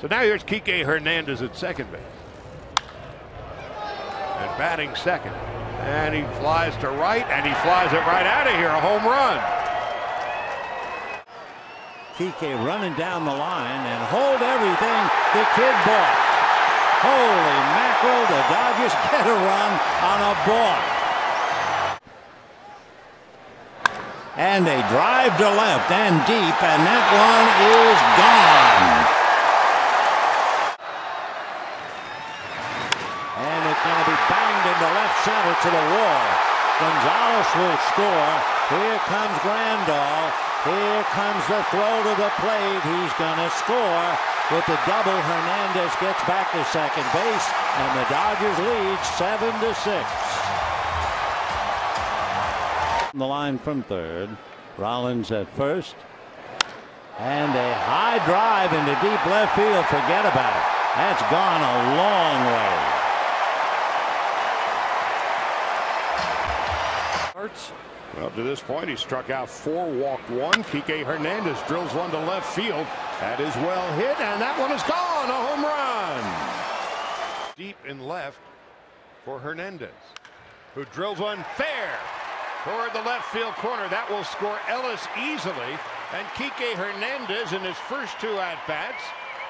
So now here's Kike Hernandez at second base. And batting second. And he flies to right, and he flies it right out of here. A home run. Kike running down the line and hold everything the kid bought. Holy mackerel, the Dodgers get a run on a ball. And they drive to left and deep, and that one is gone. And it's going to be into left center to the wall. Gonzalez will score. Here comes Grandal. Here comes the throw to the plate. He's going to score with the double. Hernandez gets back to second base, and the Dodgers lead seven to six. The line from third. Rollins at first. And a high drive into deep left field. Forget about it. That's gone a long way. Well, to this point, he struck out four, walked one. Kike Hernandez drills one to left field. That is well hit, and that one is gone. A home run. Deep in left for Hernandez, who drills one fair toward the left field corner. That will score Ellis easily. And Kike Hernandez in his first two at bats,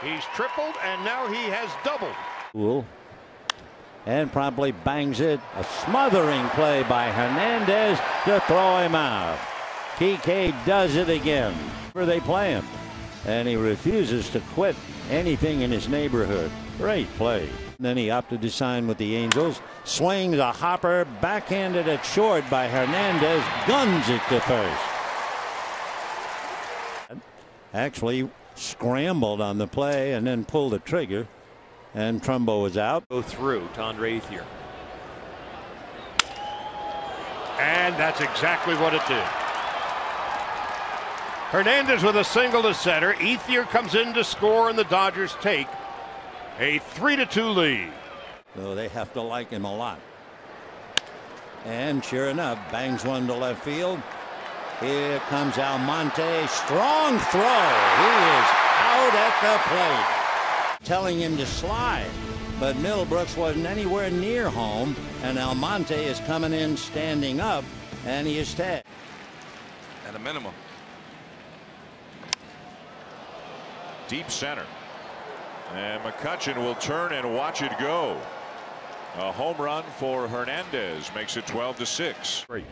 he's tripled, and now he has doubled. Cool and probably bangs it. A smothering play by Hernandez to throw him out. Kike does it again. Where they play him. And he refuses to quit anything in his neighborhood. Great play. Then he opted to sign with the Angels. Swings a hopper, backhanded it short by Hernandez, guns it to first. Actually scrambled on the play and then pulled the trigger and Trumbo is out. Go through to Andre Ethier. And that's exactly what it did. Hernandez with a single to center. Ethier comes in to score, and the Dodgers take a 3 to 2 lead. So they have to like him a lot. And sure enough, bangs one to left field. Here comes Almonte. Strong throw. He is out at the plate telling him to slide. But Middlebrooks wasn't anywhere near home, and Almonte is coming in standing up, and he is tagged. At a minimum. Deep center. And McCutchen will turn and watch it go. A home run for Hernandez makes it 12 to 6. Great.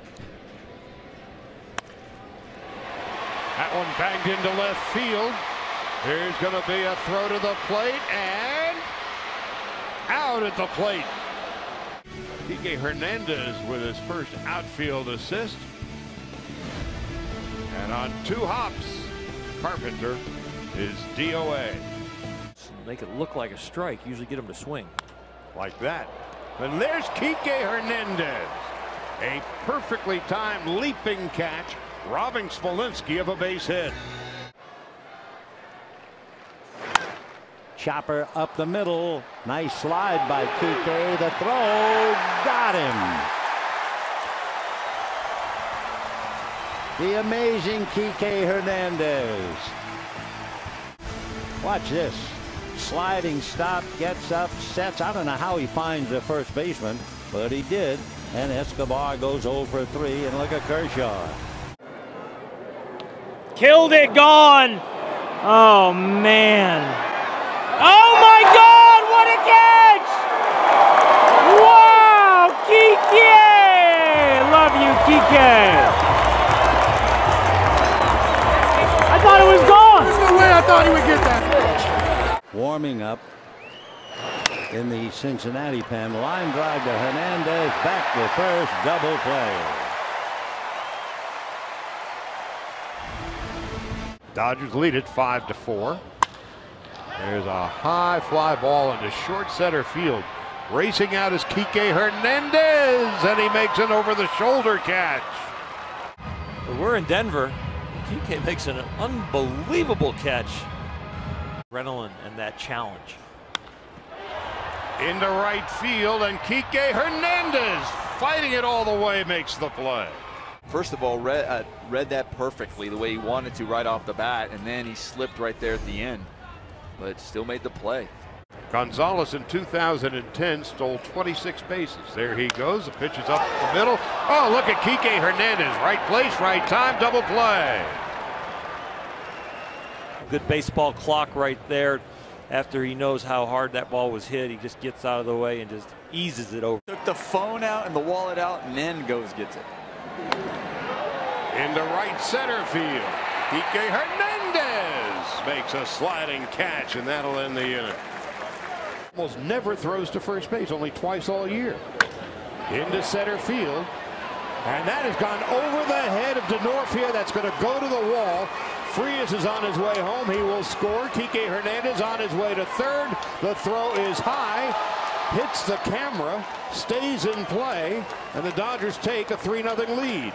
That one banged into left field. Here's going to be a throw to the plate and out at the plate. Kike Hernandez with his first outfield assist. And on two hops, Carpenter is DOA. Make it look like a strike. Usually get him to swing. Like that. And there's Kike Hernandez. A perfectly timed leaping catch, robbing Smolinski of a base hit. Chopper up the middle. Nice slide by Kike. The throw got him. The amazing Kike Hernandez. Watch this. Sliding stop, gets up, sets. I don't know how he finds the first baseman, but he did. And Escobar goes 0 for 3. And look at Kershaw. Killed it, gone. Oh, man. Oh my God, what a catch! Wow, Kike! Love you, Kike. I thought it was gone. There's no way I thought he would get that pitch. Warming up in the Cincinnati pen. Line drive to Hernandez. Back to first. Double play. Dodgers lead it 5 to 4. There's a high fly ball into short center field. Racing out is Kike Hernandez, and he makes an over the shoulder catch. We're in Denver. Kike makes an unbelievable catch. Adrenaline and that challenge. Into right field, and Kike Hernandez fighting it all the way makes the play. First of all, read, uh, read that perfectly the way he wanted to right off the bat, and then he slipped right there at the end. But still made the play. Gonzalez in 2010 stole 26 bases. There he goes. The pitch is up the middle. Oh, look at Kike Hernandez. Right place, right time, double play. Good baseball clock right there. After he knows how hard that ball was hit, he just gets out of the way and just eases it over. Took the phone out and the wallet out and then goes gets it. Into right center field. Kike Hernandez makes a sliding catch, and that'll end the inning. Almost never throws to first base, only twice all year. Into center field. And that has gone over the head of Denorfia. That's going to go to the wall. Frias is on his way home. He will score. Kike Hernandez on his way to third. The throw is high. Hits the camera. Stays in play. And the Dodgers take a 3 0 lead.